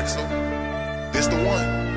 Axel. This the one.